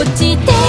落ちて